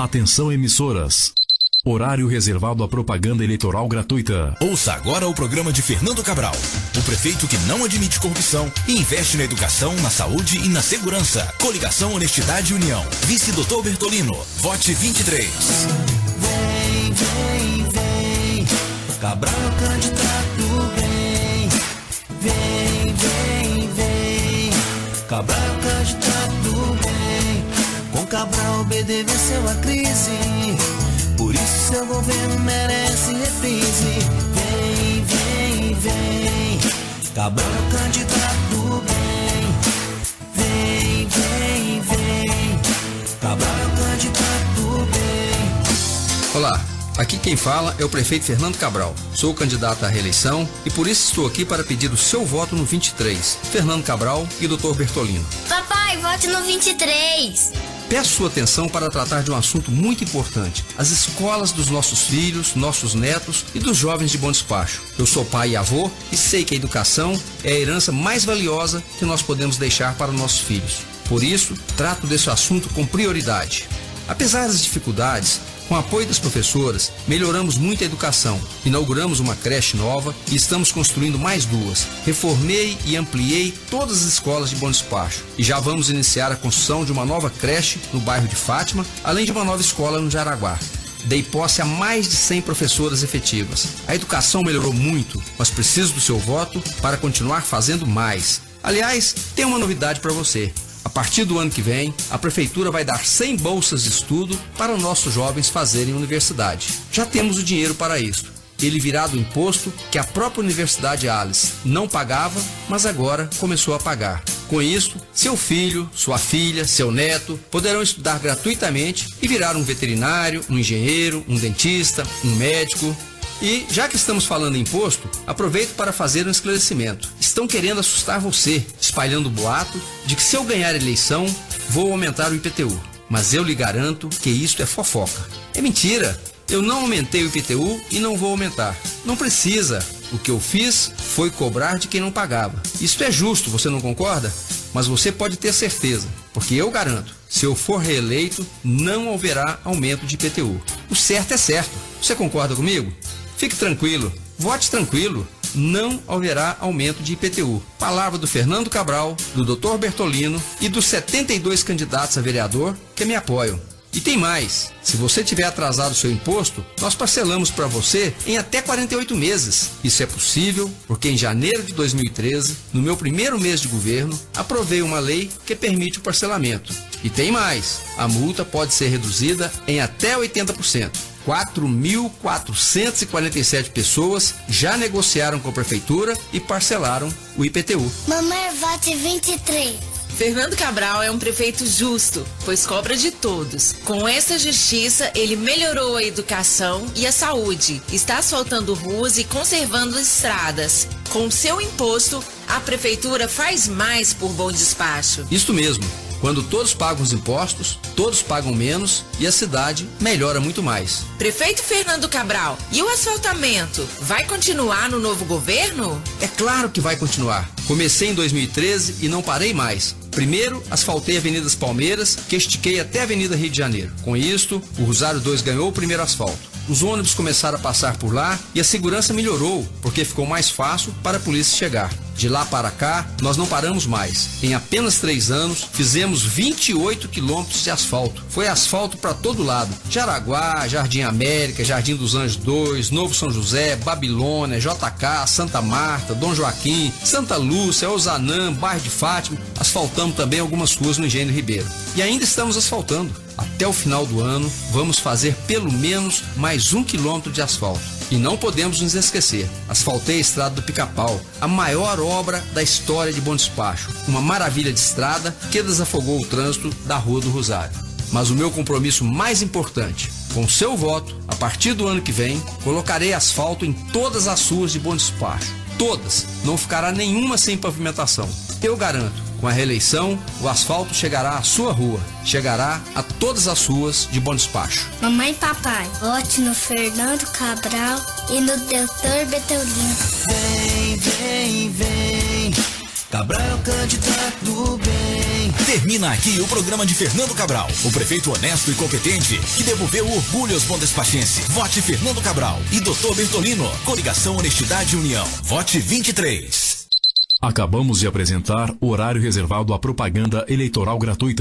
Atenção emissoras. Horário reservado à propaganda eleitoral gratuita. Ouça agora o programa de Fernando Cabral, o prefeito que não admite corrupção e investe na educação, na saúde e na segurança. Coligação Honestidade e União. Vice Doutor Bertolino. Vote 23. Vem, vem, vem. Cabral candidato vem. Vem, vem, vem. Cabral Cabral BD venceu a crise. Por isso seu governo merece reprise. Vem, vem, vem. Cabral candidato vem. Vem, vem, vem. Cabral candidato vem. Olá, aqui quem fala é o prefeito Fernando Cabral. Sou candidato à reeleição e por isso estou aqui para pedir o seu voto no 23. Fernando Cabral e Dr. Bertolino. Papai, vote no 23. Peço sua atenção para tratar de um assunto muito importante: as escolas dos nossos filhos, nossos netos e dos jovens de bom despacho. Eu sou pai e avô e sei que a educação é a herança mais valiosa que nós podemos deixar para nossos filhos. Por isso, trato desse assunto com prioridade. Apesar das dificuldades, com o apoio das professoras, melhoramos muito a educação. Inauguramos uma creche nova e estamos construindo mais duas. Reformei e ampliei todas as escolas de Bom Despacho. E já vamos iniciar a construção de uma nova creche no bairro de Fátima, além de uma nova escola no Jaraguá. Dei posse a mais de 100 professoras efetivas. A educação melhorou muito, mas preciso do seu voto para continuar fazendo mais. Aliás, tem uma novidade para você. A partir do ano que vem, a prefeitura vai dar 100 bolsas de estudo para nossos jovens fazerem universidade. Já temos o dinheiro para isso. Ele virá do imposto que a própria Universidade Alice não pagava, mas agora começou a pagar. Com isso, seu filho, sua filha, seu neto poderão estudar gratuitamente e virar um veterinário, um engenheiro, um dentista, um médico, e, já que estamos falando em imposto, aproveito para fazer um esclarecimento. Estão querendo assustar você, espalhando o boato de que se eu ganhar a eleição, vou aumentar o IPTU. Mas eu lhe garanto que isto é fofoca. É mentira! Eu não aumentei o IPTU e não vou aumentar. Não precisa. O que eu fiz foi cobrar de quem não pagava. Isto é justo, você não concorda? Mas você pode ter certeza, porque eu garanto, se eu for reeleito, não haverá aumento de IPTU. O certo é certo. Você concorda comigo? Fique tranquilo, vote tranquilo, não haverá aumento de IPTU. Palavra do Fernando Cabral, do Dr. Bertolino e dos 72 candidatos a vereador que me apoiam. E tem mais: se você tiver atrasado seu imposto, nós parcelamos para você em até 48 meses. Isso é possível porque em janeiro de 2013, no meu primeiro mês de governo, aprovei uma lei que permite o parcelamento. E tem mais: a multa pode ser reduzida em até 80%. 4.447 pessoas já negociaram com a prefeitura e parcelaram o IPTU. Mamãe, vote 23. Fernando Cabral é um prefeito justo, pois cobra de todos. Com essa justiça, ele melhorou a educação e a saúde, está asfaltando ruas e conservando estradas. Com seu imposto, a prefeitura faz mais por bom despacho. Isso mesmo. Quando todos pagam os impostos, todos pagam menos e a cidade melhora muito mais. Prefeito Fernando Cabral, e o asfaltamento? Vai continuar no novo governo? É claro que vai continuar. Comecei em 2013 e não parei mais. Primeiro, asfaltei a Avenida Palmeiras, que estiquei até a Avenida Rio de Janeiro. Com isto, o Rosário 2 ganhou o primeiro asfalto. Os ônibus começaram a passar por lá e a segurança melhorou, porque ficou mais fácil para a polícia chegar. De lá para cá, nós não paramos mais. Em apenas três anos, fizemos 28 quilômetros de asfalto. Foi asfalto para todo lado: Jaraguá, Jardim América, Jardim dos Anjos 2, Novo São José, Babilônia, JK, Santa Marta, Dom Joaquim, Santa Lúcia, Osanã, Bairro de Fátima. Asfaltamos também algumas ruas no Engenho Ribeiro. E ainda estamos asfaltando. Até o final do ano, vamos fazer pelo menos mais um quilômetro de asfalto. E não podemos nos esquecer, asfaltei a estrada do Pica-Pau, a maior obra da história de Bom Despacho. Uma maravilha de estrada que desafogou o trânsito da Rua do Rosário. Mas o meu compromisso mais importante, com seu voto, a partir do ano que vem, colocarei asfalto em todas as ruas de Bom Despacho. Todas, não ficará nenhuma sem pavimentação. Eu garanto, com a reeleição, o asfalto chegará à sua rua, chegará a todas as ruas de Bom Despacho. Mamãe e papai, vote no Fernando Cabral e no Doutor Betulino. Vem, vem, vem, Cabral é candidato do bem. Termina aqui o programa de Fernando Cabral, o prefeito honesto e competente que devolveu orgulho aos bondespachenses. Vote Fernando Cabral e Doutor Bertolino. Coligação Honestidade e União. Vote 23. Acabamos de apresentar o horário reservado à propaganda eleitoral gratuita.